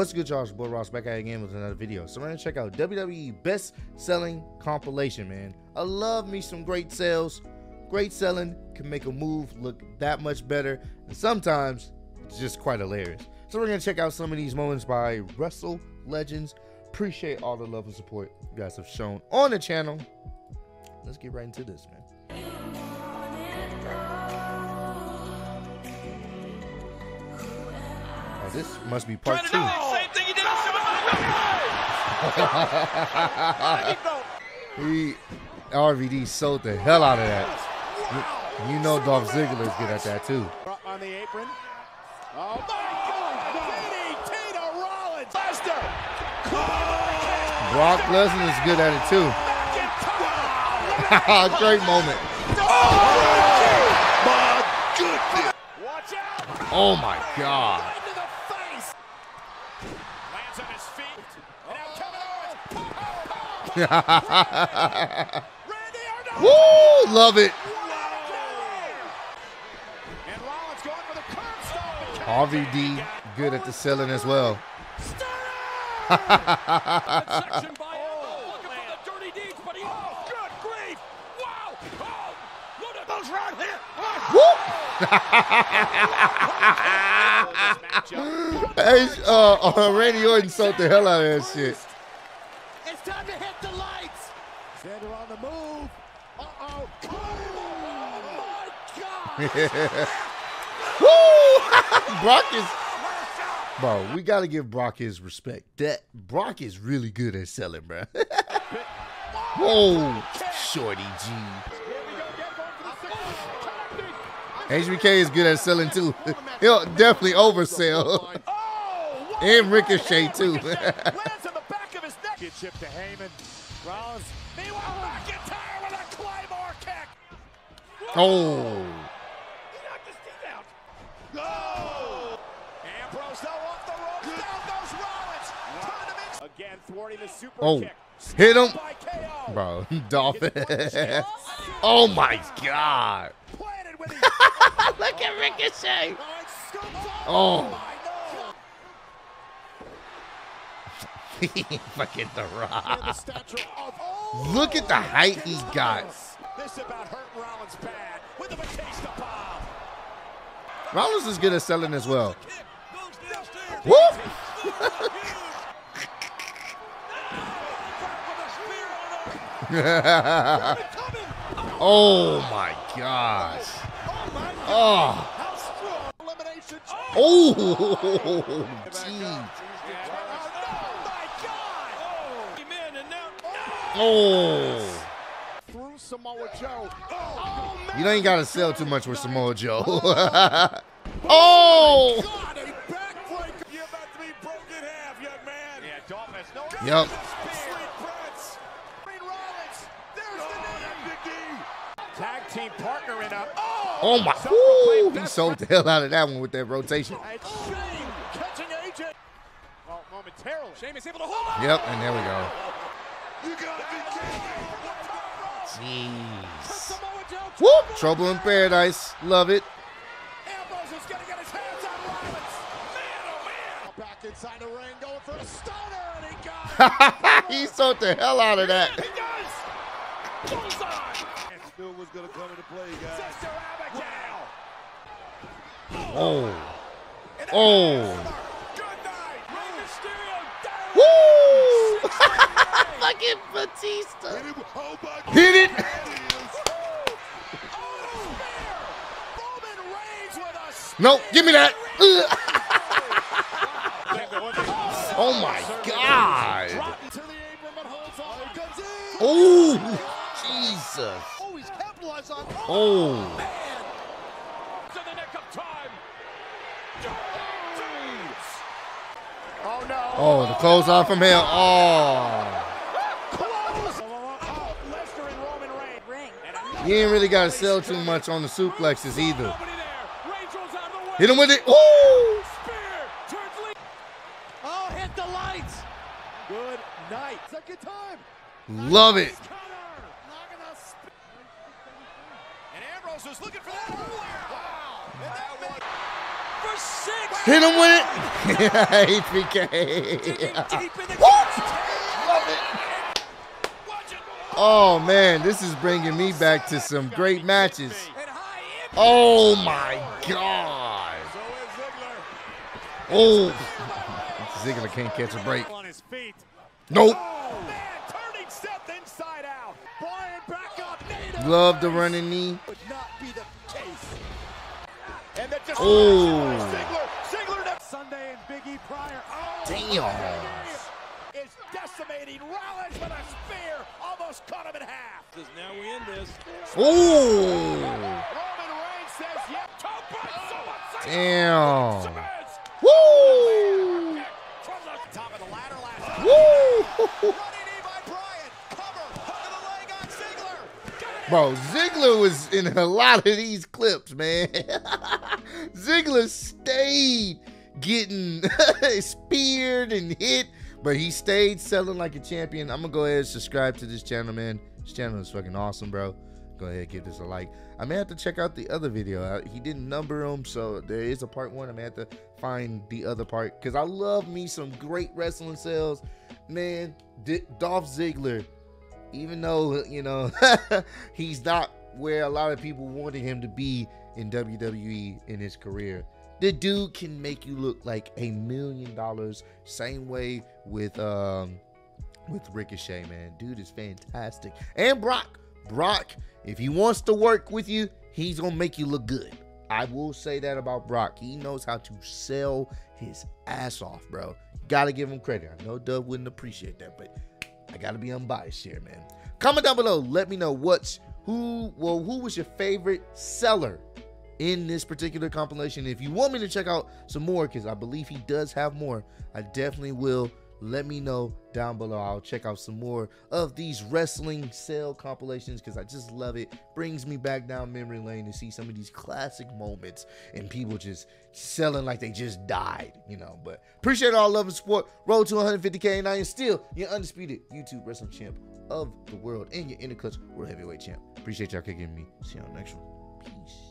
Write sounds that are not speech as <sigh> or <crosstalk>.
What's good, y'all? It's boy Ross back at it again with another video. So we're gonna check out WWE best selling compilation, man. I love me some great sales. Great selling can make a move look that much better, and sometimes it's just quite hilarious. So we're gonna check out some of these moments by Wrestle Legends. Appreciate all the love and support you guys have shown on the channel. Let's get right into this, man. This must be part two. he RVD <laughs> sold the hell out of that. You, you know Dolph Ziggler's good at that too. On the apron. Oh my God! DDT to Rollins. Lester. Brock Lesnar is good at it too. <laughs> Great moment. Oh, my goodness. Watch out. Oh my God. Right to the face. Lands on his feet. And now Kevin Owens. Randy Orton. <laughs> Woo! Love it. And Rollins going for the Curb Stomp. RVD good at the selling as well. <laughs> section by Elbow, looking for the dirty deeds, but he. Good grief. Wow! Look at those right here. Matchup. Hey, uh, uh, Randy Orton sold the hell out of that shit. It's time to hit the lights. On the move. Uh-oh. Oh, my God. Woo! <laughs> Brock is. Bro, we gotta give Brock his respect. That Brock is really good at selling, bro. <laughs> Whoa, Shorty G. HBK is good at selling too. <laughs> He'll definitely oversell. Oh, And Ricochet, too. Lands in the back of his neck. Chip to Heyman. Rollins. Meanwhile, oh. McIntyre with a Claymore kick. Oh, He knocked his teeth out. Go! Ambrose though off the ropes. Down goes Rollins. Turn him in. Again thwarting the super Oh, kick. hit him. Bro, <laughs> Dolphin. oh my God. Planted with <laughs> his Look at Ricochet. Oh. my, no. Fucking The the Rock. Look at the height he got. This about hurting Rollins bad with the Batista bomb. Rollins is good at selling as well. Woo! <laughs> oh my gosh. Oh. oh. How strong elimination. Oh, jeez. my God! Came in and now. Oh. Through Samoa Joe. Oh, man. You know you gotta sell too much with Samoa Joe. <laughs> oh. God, a backbreaker. You're about to be broken in half. Yeah, no. Yep. Street Prince. Green Rollins. There's the name. Big. Tag team partner in a. Oh! Oh my. Ooh, he sold the hell out of that one with that rotation. Shane catching AJ. Well, momentarily. Sheamus able to hold on. Yep, and there we go. You gotta be kidding me. Jeez. Samoa Whoop! Trouble in paradise. Love it. Ambrose is gonna get his hands on Rollins. Man, oh man. Back inside the ring, going for a stunner, and he got it. <laughs> he sold the hell out of that. He does. Bullseye. knew was going to come into play, guys. Sister Abigail. Oh. Oh. Good night. Rey Mysterio down. Woo! Fucking Batista. Hit him. Oh, my Hit it. God, he is. Oh, spear. Roman Reigns with a spear. No, give me that. <laughs> oh my God. Dropped to the apron, but holds on. Here comes in. Oh, Jesus. Oh, he's capitalized on. Oh. The neck of. Oh. Oh, the close off from here. Oh. Close. Oh, Lesnar and Roman Reigns. And a You ain't really got to sell too much on the suplexes either. Nobody there. Reigns rolls out of the way. Hit him with it. Ooh. Spear. Turns Lee. Oh, hit the lights. Good night. Second time. Love it. Cutter. Knocking a sp- And Ambrose was looking for oh, that. Wow. And that one. For six. Hit him with it. <laughs> HBK. Deep in the Woo! catch. Love it. Watch it. Oh man, this is bringing me back to some great matches. And high impact. Oh my god. So is Ziggler. Oh. Ziggler can't catch a break. Nope. Man, turning step inside out. Bryan back up. Native. Love the running knee. Would not be the case. And then just Oh. Ziggler. Ziggler to Sunday and Biggie Pryor. Oh, Damn. Is decimating Rollins with a spear. Almost cut him in half. Now we end this. Oh. Roman Reigns says, yep. Toe punch. Someone say Damn. Woo. Top of the ladder last Woo. Running knee by Bryan. Cover. Hook of the leg on Ziggler. Got it. Bro, Ziggler was in a lot of these clips, man. <laughs> Ziggler stayed getting <laughs> speared and hit, but he stayed selling like a champion. I'm gonna go ahead and subscribe to this channel, man. This channel is fucking awesome, bro. Go ahead, give this a like. I may have to check out the other video. He didn't number them, so there is a part one. I may have to find the other part because I love me some great wrestling sales, man. D- Dolph Ziggler even though you know <laughs> he's not where a lot of people wanted him to be in WWE in his career. The dude can make you look like a million dollars. Same way with um with Ricochet, man. Dude is fantastic. And Brock, Brock, if he wants to work with you, he's gonna make you look good. I will say that about Brock. He knows how to sell his ass off, bro. Gotta give him credit. I know Dub wouldn't appreciate that, but I gotta be unbiased here, man. Comment down below. Let me know what's who. Well, who was your favorite seller in this particular compilation? If you want me to check out some more, because I believe he does have more, I definitely will. Let me know down below. I'll check out some more of these wrestling sale compilations because I just love it. Brings me back down memory lane to see some of these classic moments and people just selling like they just died, you know. But appreciate all love and support. Roll to 150k, and I am still your undisputed YouTube wrestling champ of the world and your InTheClutch world heavyweight champ. Appreciate y'all kicking me. See y'all next one. Peace.